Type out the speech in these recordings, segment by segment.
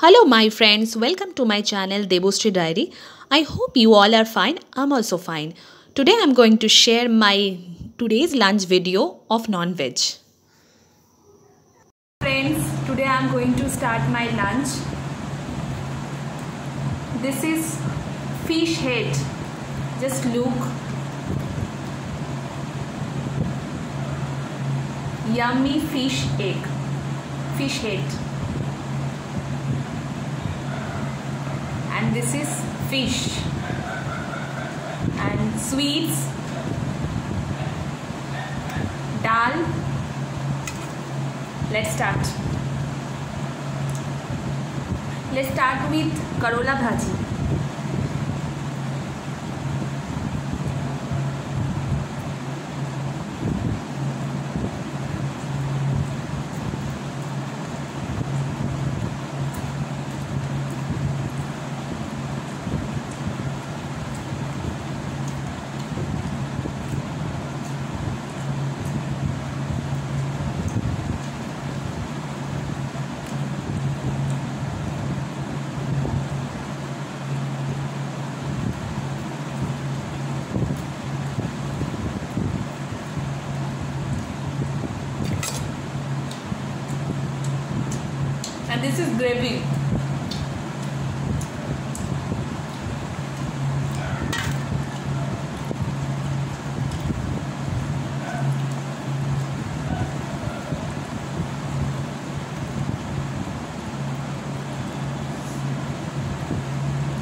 Hello, my friends. Welcome to my channel Debasree Diary. I hope you all are fine. I'm also fine. Today, I'm going to share my today's lunch video of non-veg. Friends, today I am going to start my lunch. This is fish head. Just look. Yummy fish egg. Fish head. And this is fish. And sweets. Dal let's start let's start with karola bhaji and this is gravy.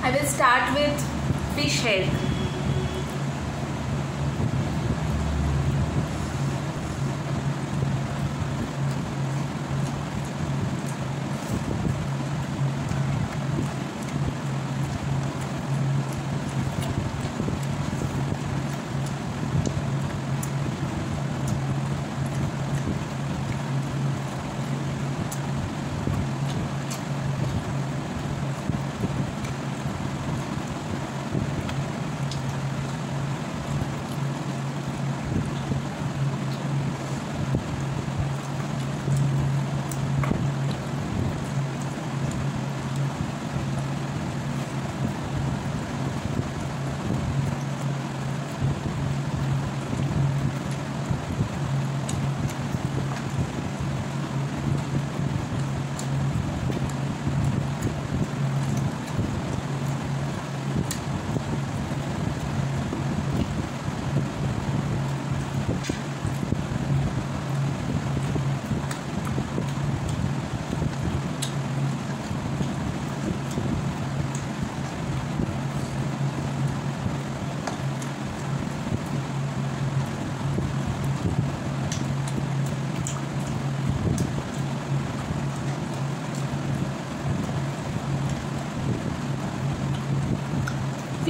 I will start with fish head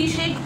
fish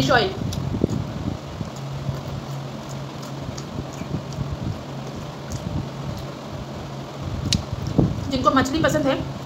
fish oil जिनको मछली पसंद है